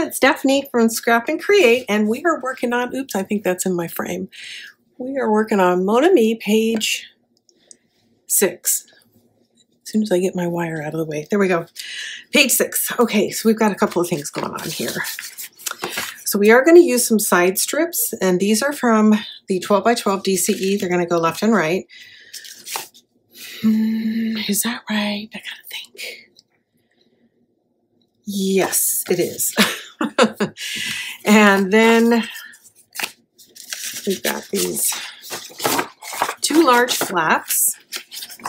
everyone, it's Stephanie from Scrap and Create, and we are working on, oops, I think that's in my frame. We are working on Mon Amour page six. As soon as I get my wire out of the way. There we go. Page six. Okay, so we've got a couple of things going on here. So we are going to use some side strips, and these are from the 12 by 12 DCE. They're going to go left and right. Hmm, is that right? I gotta think. Yes, it is. and then we've got these two large flaps.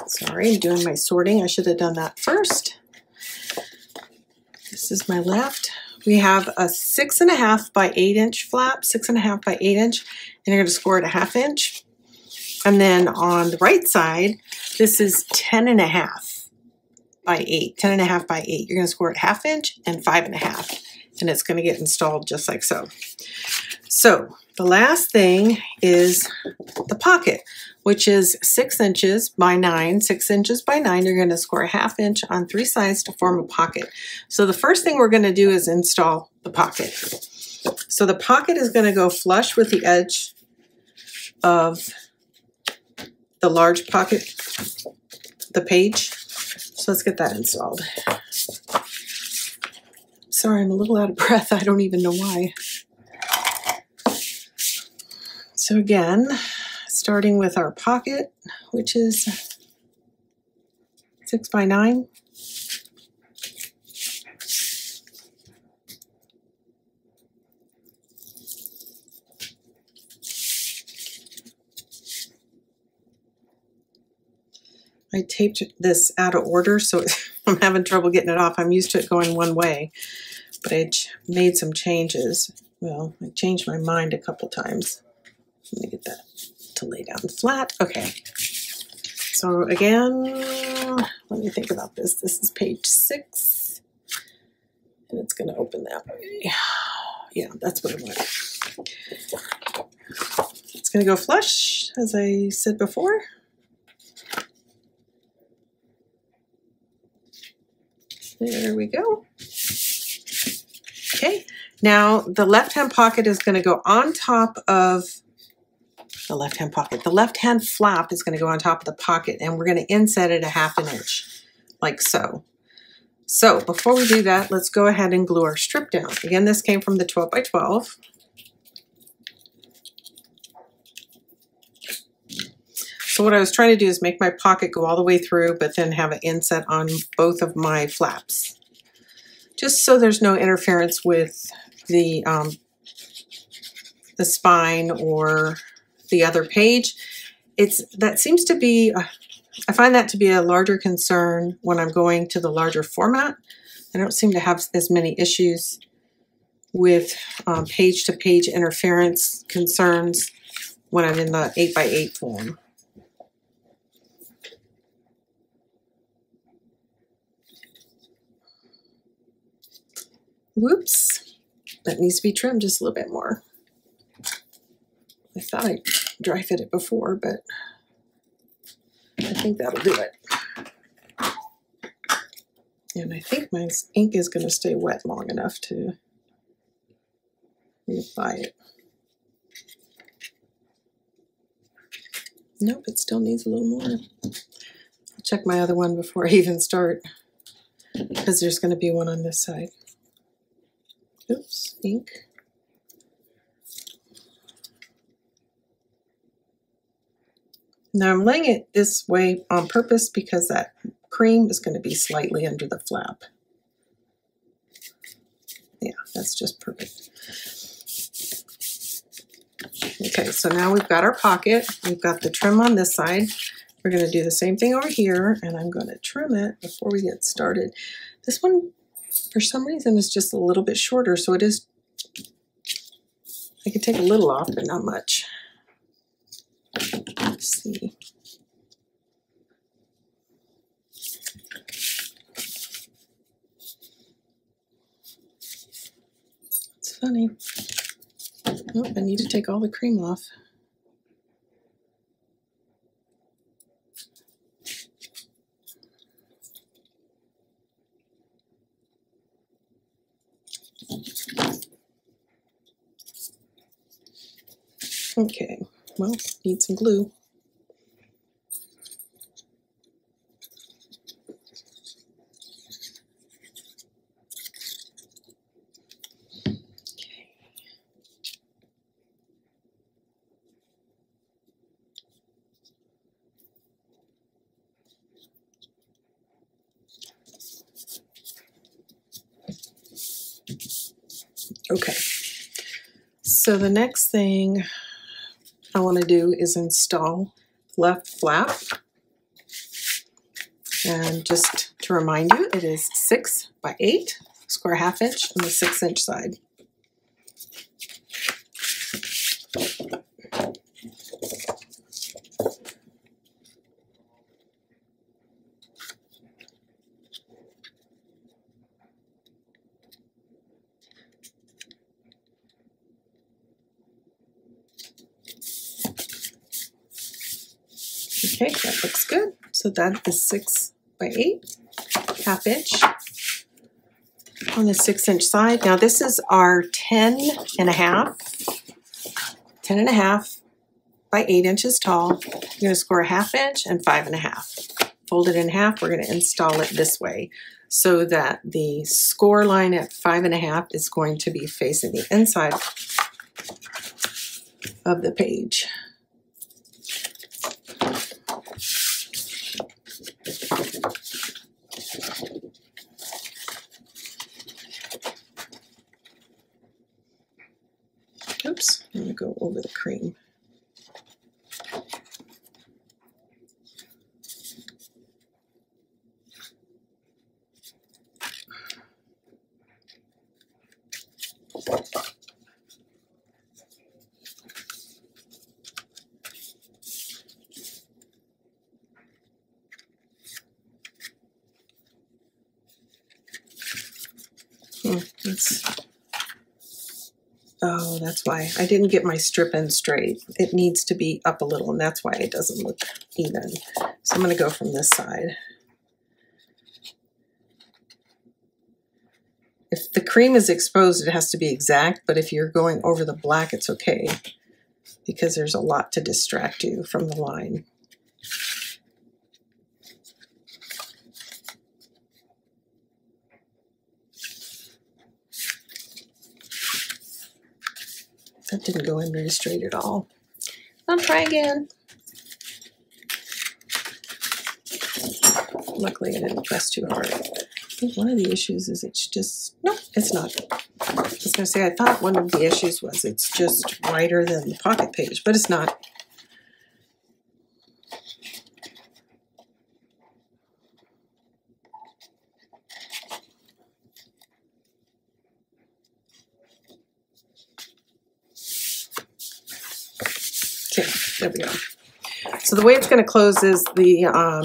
Sorry, I'm doing my sorting. I should have done that first. This is my left. We have a six and a half by eight inch flap, six and a half by eight inch, and you're gonna score it a half inch. And then on the right side, this is 10 and a half by eight, 10 and a half by eight. You're gonna score it half inch and five and a half, and it's gonna get installed just like so. So the last thing is the pocket, which is six inches by nine, six inches by nine. You're gonna score a half inch on three sides to form a pocket. So the first thing we're gonna do is install the pocket. So the pocket is gonna go flush with the edge of the large pocket, the page. So let's get that installed. Sorry, I'm a little out of breath. I don't even know why. So again, starting with our pocket, which is six by nine. I taped this out of order, so I'm having trouble getting it off. I'm used to it going one way, but I made some changes. Well, I changed my mind a couple times. Let me get that to lay down flat. Okay. So again, let me think about this. This is page six, and it's going to open that way. Yeah, that's what I want. It's going to go flush, as I said before. There we go. Okay, now the left-hand pocket is going to go on top of the left-hand pocket. The left-hand flap is going to go on top of the pocket, and we're going to inset it a half an inch, like so. So before we do that, let's go ahead and glue our strip down. Again, this came from the 12 by 12. So what I was trying to do is make my pocket go all the way through, but then have an inset on both of my flaps. Just so there's no interference with the, um, the spine or the other page. It's That seems to be, uh, I find that to be a larger concern when I'm going to the larger format. I don't seem to have as many issues with um, page-to-page -page interference concerns when I'm in the 8 by 8 form. Whoops, that needs to be trimmed just a little bit more. I thought I dry fit it before, but I think that'll do it. And I think my ink is going to stay wet long enough to reapply it. Nope, it still needs a little more. I'll check my other one before I even start because there's going to be one on this side. Oops, ink. Now I'm laying it this way on purpose because that cream is going to be slightly under the flap. Yeah, that's just perfect. Okay, so now we've got our pocket. We've got the trim on this side. We're going to do the same thing over here, and I'm going to trim it before we get started. This one for some reason it's just a little bit shorter, so it is, I could take a little off, but not much. Let's see. It's funny. Oh, I need to take all the cream off. Okay, well, need some glue. Okay. So the next thing want to do is install left flap. And just to remind you, it is six by eight, square half inch on the six inch side. Okay, that looks good. So that is six by eight, half inch on the six inch side. Now this is our 10 and a half, 10 and a half by eight inches tall. You're gonna score a half inch and five and a half. Fold it in half, we're gonna install it this way so that the score line at five and a half is going to be facing the inside of the page. Oops, I'm gonna go over the cream. Hmm, Oh, that's why. I didn't get my strip in straight. It needs to be up a little, and that's why it doesn't look even. So I'm going to go from this side. If the cream is exposed, it has to be exact, but if you're going over the black, it's okay because there's a lot to distract you from the line. That didn't go in very straight at all. I'll try again. Luckily, I didn't press too hard. I think one of the issues is it's just, no, it's not. I was going to say, I thought one of the issues was it's just wider than the pocket page, but it's not. Okay, there we go. So the way it's going to close is the, um,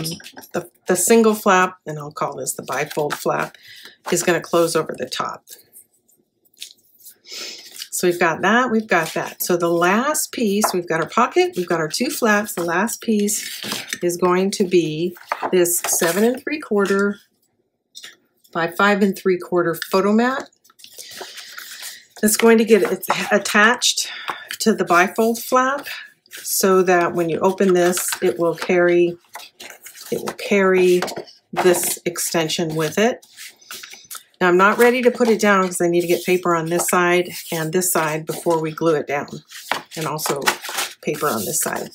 the the single flap, and I'll call this the bifold flap, is going to close over the top. So we've got that, we've got that. So the last piece, we've got our pocket, we've got our two flaps. The last piece is going to be this seven and three quarter by five and three quarter photo mat. It's going to get attached to the bifold flap so that when you open this, it will carry, it will carry this extension with it. Now I'm not ready to put it down because I need to get paper on this side and this side before we glue it down and also paper on this side.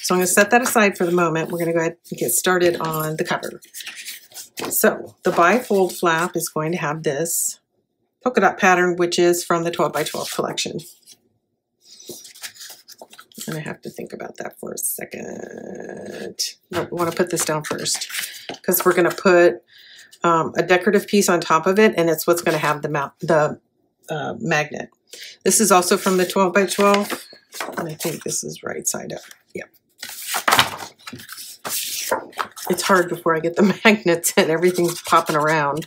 So I'm going to set that aside for the moment. We're going to go ahead and get started on the cover. So the bifold flap is going to have this polka dot pattern, which is from the 12 by 12 collection. And I have to think about that for a second. No, I want to put this down first because we're going to put um, a decorative piece on top of it, and it's what's going to have the mount, the uh, magnet. This is also from the 12 by 12, and I think this is right side up. Yeah. It's hard before I get the magnets and everything's popping around.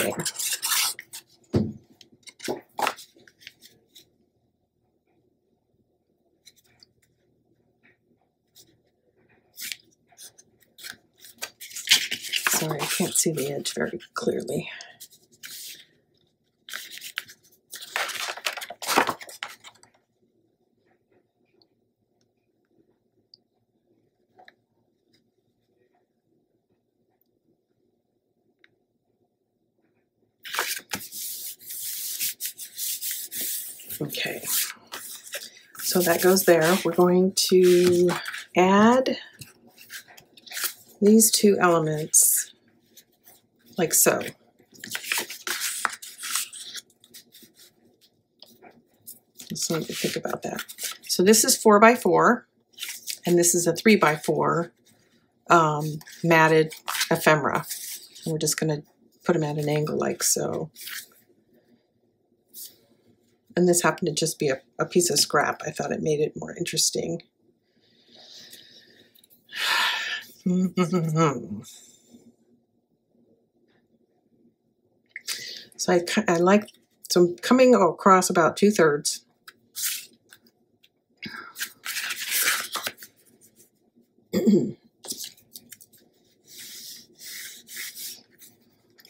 Okay. Sorry, I can't see the edge very clearly. Okay, so that goes there. We're going to add these two elements like so. Just need to think about that. So this is four by four, and this is a three by four um, matted ephemera. And we're just gonna put them at an angle like so and this happened to just be a, a piece of scrap. I thought it made it more interesting. Hmm, hmm, hmm, so I, I like, so I'm coming across about two thirds.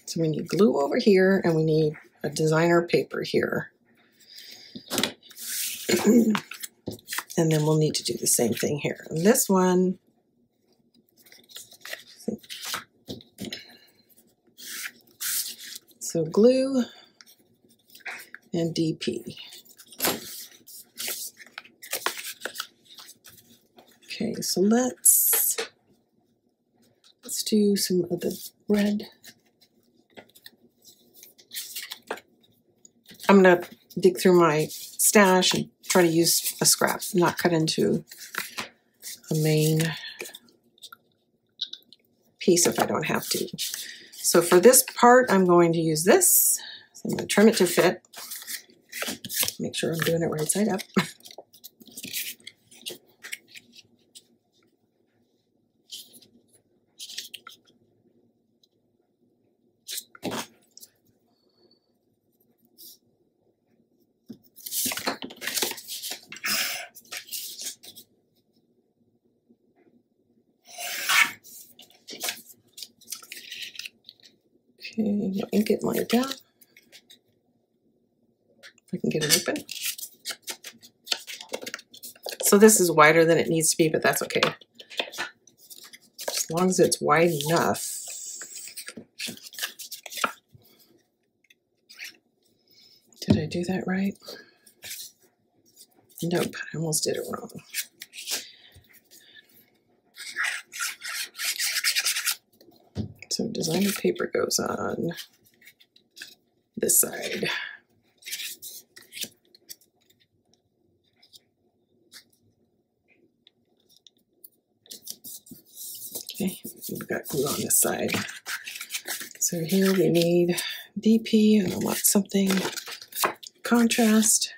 so we need glue over here and we need a designer paper here. and then we'll need to do the same thing here. And this one, so glue and DP. Okay, so let's let's do some of the red. I'm gonna dig through my stash and try to use a scrap, not cut into a main piece if I don't have to. So for this part, I'm going to use this. So I'm going to trim it to fit. Make sure I'm doing it right side up. Ink it lined down. If I can get it open. So this is wider than it needs to be, but that's okay. As long as it's wide enough. Did I do that right? Nope, I almost did it wrong. So designer paper goes on this side. Okay, we've got glue on this side. So here we need DP and I want something contrast.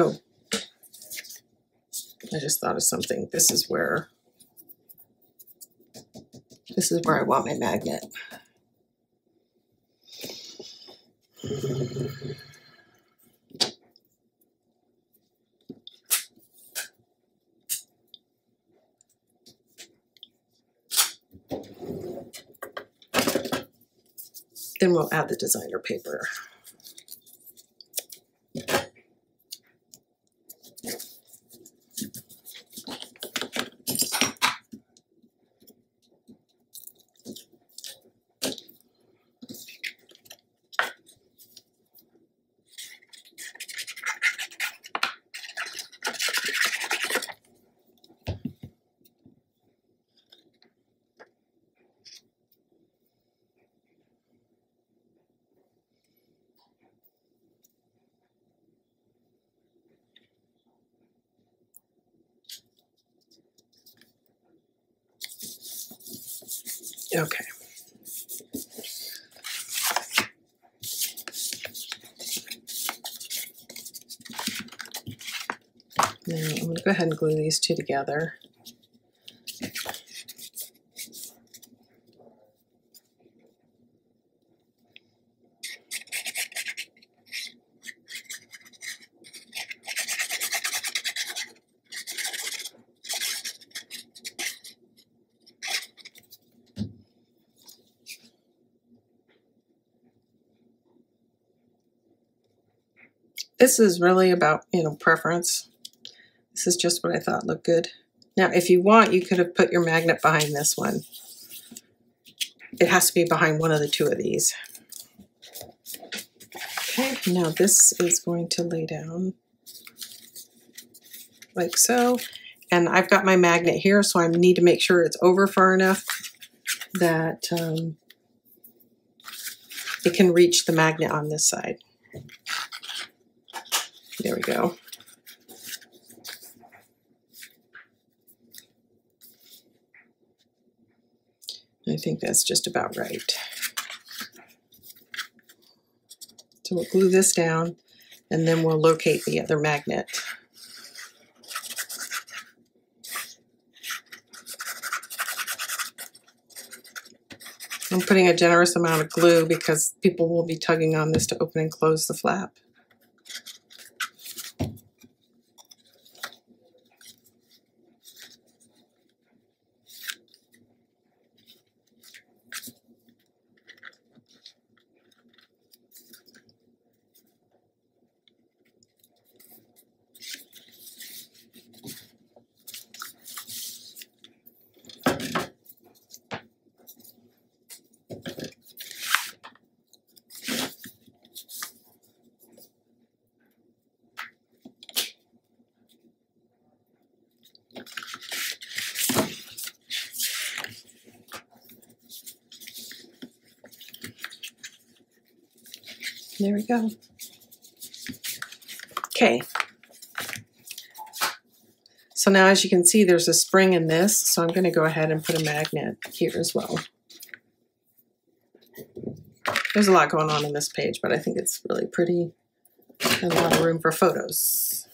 Oh, I just thought of something. This is where, this is where I want my magnet. Then we'll add the designer paper. Okay. Now I'm going to go ahead and glue these two together. This is really about, you know, preference. Is just what I thought looked good. Now, if you want, you could have put your magnet behind this one. It has to be behind one of the two of these. Okay, now this is going to lay down like so. And I've got my magnet here, so I need to make sure it's over far enough that um, it can reach the magnet on this side. There we go. I think that's just about right. So we'll glue this down and then we'll locate the other magnet. I'm putting a generous amount of glue because people will be tugging on this to open and close the flap. There we go. Okay. So now as you can see, there's a spring in this, so I'm going to go ahead and put a magnet here as well. There's a lot going on in this page, but I think it's really pretty and a lot of room for photos.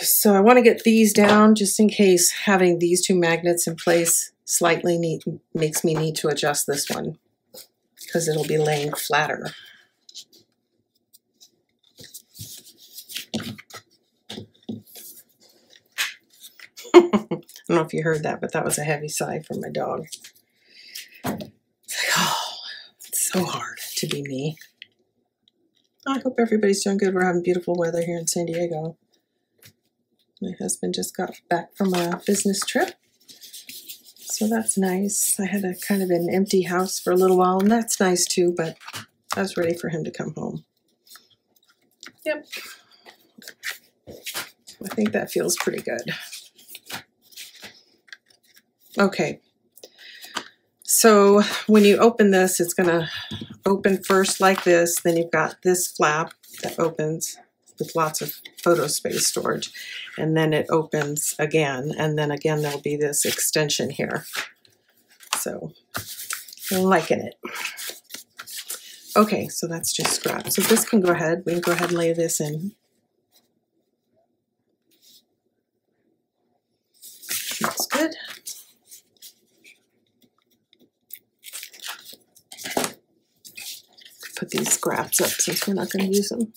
So I want to get these down just in case having these two magnets in place slightly need, makes me need to adjust this one because it'll be laying flatter. I don't know if you heard that, but that was a heavy sigh from my dog. It's like, oh, it's so hard to be me. I hope everybody's doing good. We're having beautiful weather here in San Diego. My husband just got back from a business trip. So that's nice. I had a kind of an empty house for a little while, and that's nice too, but I was ready for him to come home. Yep. I think that feels pretty good. Okay. So when you open this, it's going to open first like this. Then you've got this flap that opens with lots of photo space storage. And then it opens again. And then again, there'll be this extension here. So liking it. Okay, so that's just scrap. So this can go ahead. We can go ahead and lay this in. Looks good. Put these scraps up since we're not going to use them.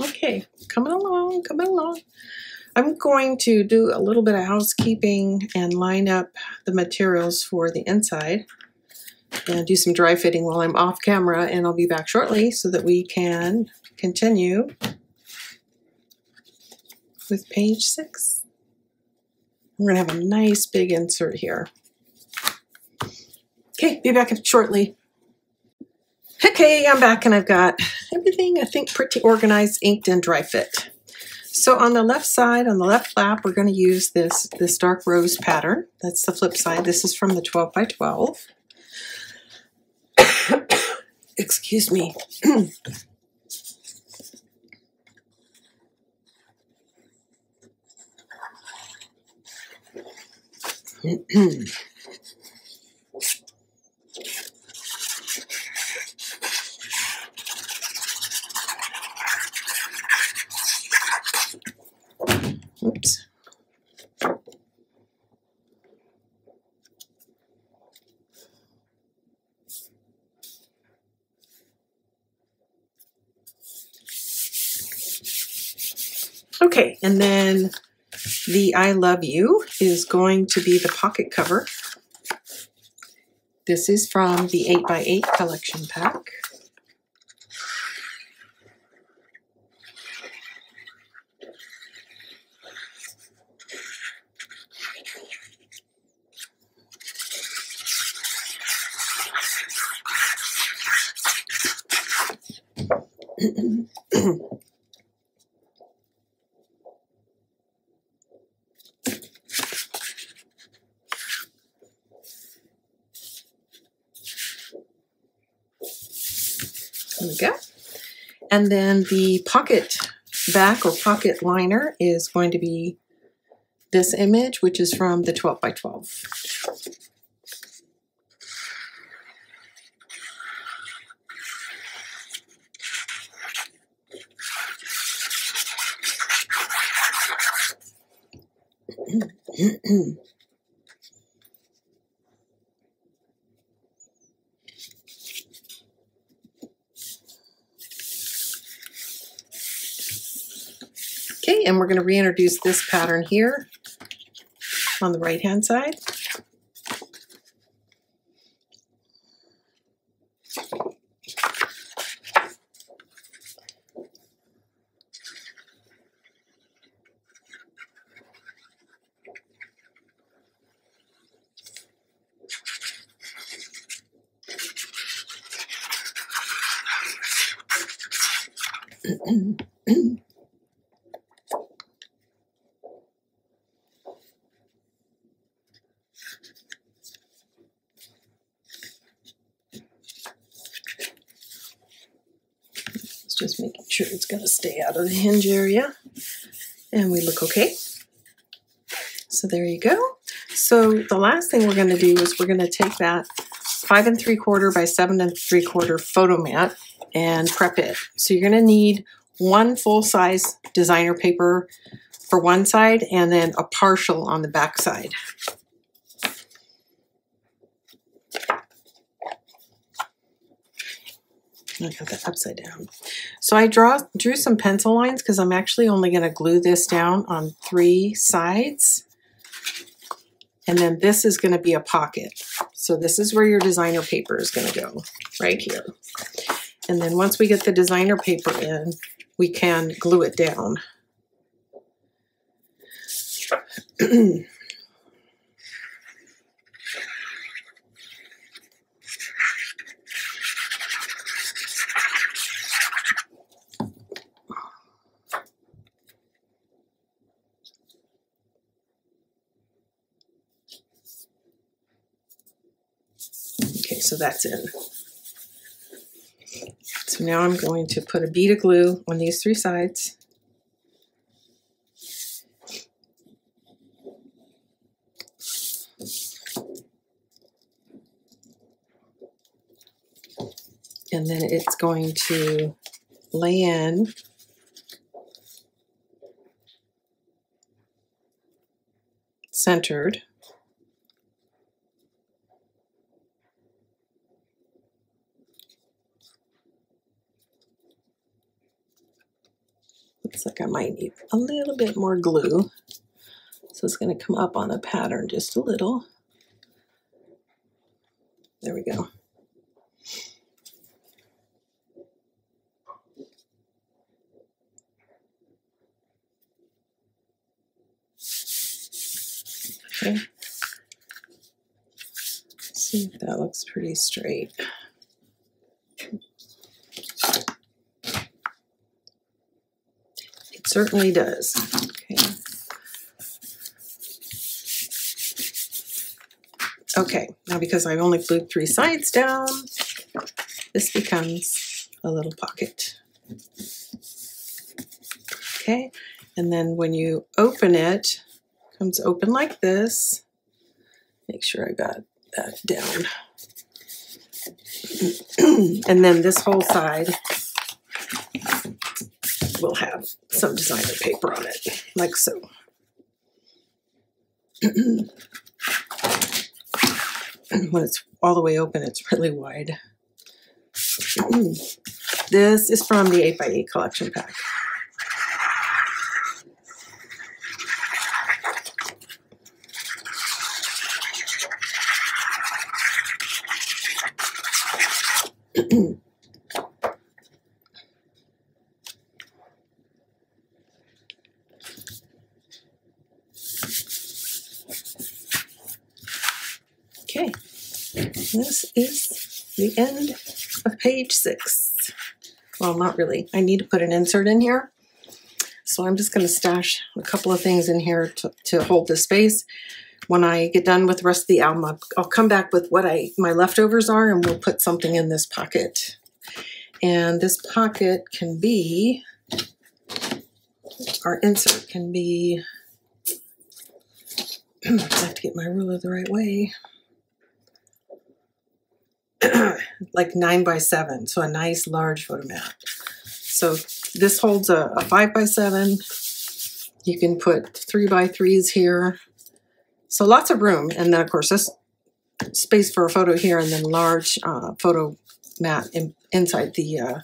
Okay, coming along, coming along. I'm going to do a little bit of housekeeping and line up the materials for the inside and do some dry fitting while I'm off camera and I'll be back shortly so that we can continue with page six. We're gonna have a nice big insert here. Okay, be back shortly. Okay, I'm back and I've got everything I think pretty organized, inked, and dry fit. So on the left side, on the left flap, we're going to use this, this dark rose pattern. That's the flip side. This is from the 12 by 12. Excuse me. Oops. Okay, and then the I Love You is going to be the pocket cover. This is from the 8x8 collection pack. There we go. And then the pocket back or pocket liner is going to be this image, which is from the 12 by 12. Okay, and we're going to reintroduce this pattern here on the right hand side. It's just making sure it's going to stay out of the hinge area. And we look okay. So there you go. So the last thing we're going to do is we're going to take that five and three quarter by seven and three quarter photo mat and prep it. So you're going to need one full size designer paper for one side and then a partial on the back side. I got that upside down. So I draw drew some pencil lines because I'm actually only going to glue this down on three sides. And then this is going to be a pocket. So this is where your designer paper is going to go, right here. And then once we get the designer paper in, we can glue it down. Okay, so that's in. So now I'm going to put a bead of glue on these three sides. And then it's going to lay in centered. like I might need a little bit more glue. So it's going to come up on the pattern just a little. There we go. Okay. See, that looks pretty straight. Certainly does. Okay. Okay, now because I've only glued three sides down, this becomes a little pocket. Okay, and then when you open it, it comes open like this. Make sure I got that down. and then this whole side will have some designer paper on it, like so. when it's all the way open, it's really wide. this is from the 8x8 collection pack. Okay, this is the end of page six. Well, not really. I need to put an insert in here. So I'm just going to stash a couple of things in here to, to hold the space. When I get done with the rest of the album, I'll, I'll come back with what I my leftovers are and we'll put something in this pocket. And this pocket can be, our insert can be, I have to get my ruler the right way. like nine by seven, so a nice large photo mat. So this holds a, a five by seven. You can put three by threes here. So lots of room. And then of course this space for a photo here and then large uh, photo mat in, inside the uh,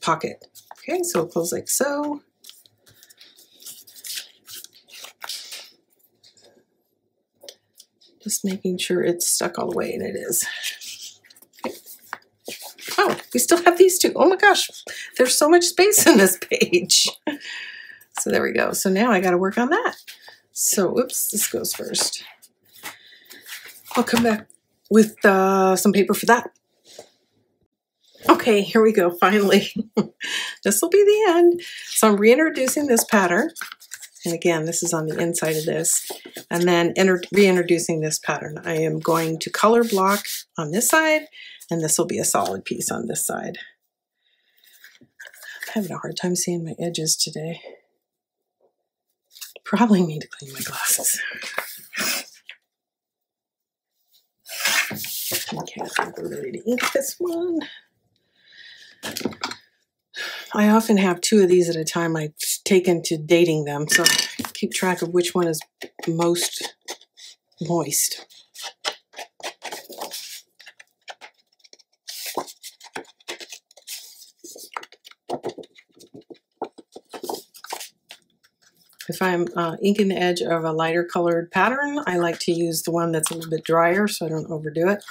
pocket. Okay, so it goes like so. Just making sure it's stuck all the way, and it is. We still have these two. Oh my gosh, there's so much space in this page. So there we go. So now I got to work on that. So, oops, this goes first. I'll come back with uh, some paper for that. Okay, here we go, finally. this will be the end. So I'm reintroducing this pattern. And again, this is on the inside of this. And then reintroducing this pattern. I am going to color block on this side, and this will be a solid piece on this side. I'm having a hard time seeing my edges today. Probably need to clean my glasses. Okay, I think we're ready to ink this one. I often have two of these at a time. I take into dating them, so keep track of which one is most moist. If I'm uh, inking the edge of a lighter colored pattern, I like to use the one that's a little bit drier so I don't overdo it.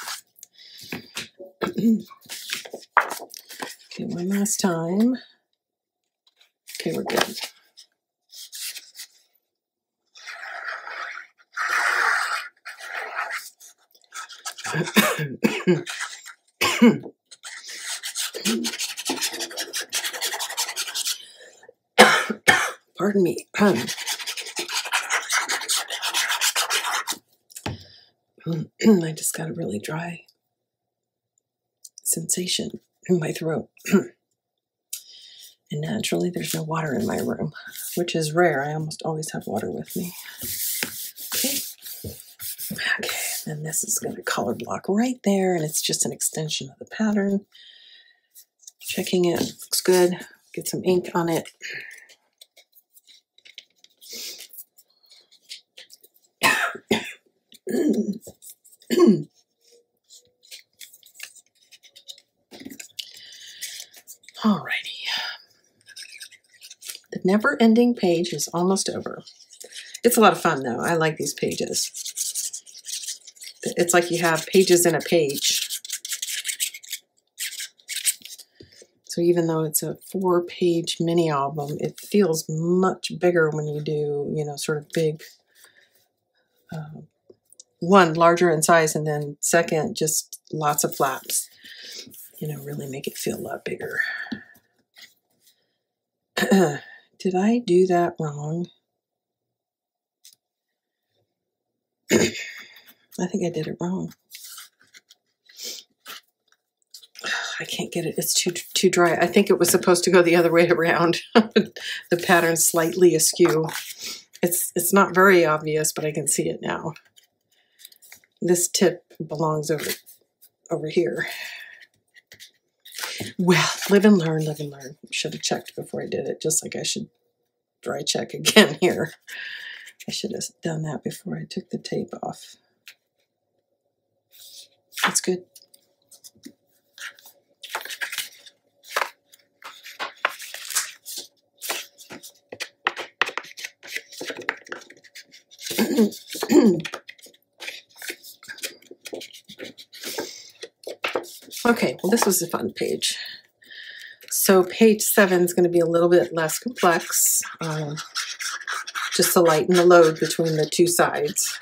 okay, one last time. Okay, we're good. Me. Mm, I just got a really dry sensation in my throat. and naturally, there's no water in my room, which is rare. I almost always have water with me. Okay. Okay, and this is going to color block right there, and it's just an extension of the pattern. Checking it, looks good. Get some ink on it. Alrighty. The never ending page is almost over. It's a lot of fun though. I like these pages. It's like you have pages in a page. So even though it's a four page mini album, it feels much bigger when you do, you know, sort of big um, one larger in size, and then second, just lots of flaps. You know, really make it feel a lot bigger. Did I do that wrong? I think I did it wrong. I can't get it. It's too too dry. I think it was supposed to go the other way around. the pattern's slightly askew. It's it's not very obvious, but I can see it now. This tip belongs over over here. Well, live and learn, live and learn. Should have checked before I did it, just like I should dry check again here. I should have done that before I took the tape off. That's good. okay, well, this was a fun page. So page seven is going to be a little bit less complex, um, just to lighten the load between the two sides.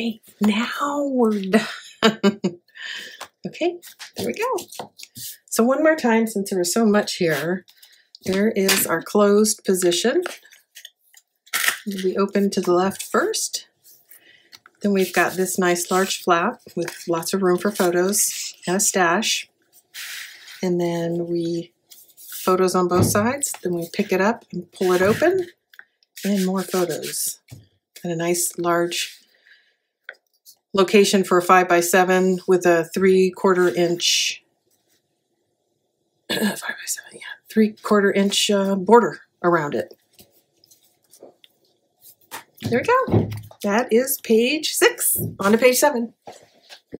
Okay, now we're done. okay, there we go. So one more time, since there was so much here, there is our closed position. We open to the left first. Then we've got this nice large flap with lots of room for photos and a stash. And then we photos on both sides. Then we pick it up and pull it open and more photos. And a nice large location for a five by seven with a three quarter inch, five by seven, yeah, three quarter inch uh, border around it. There we go. That is page six. On to page seven.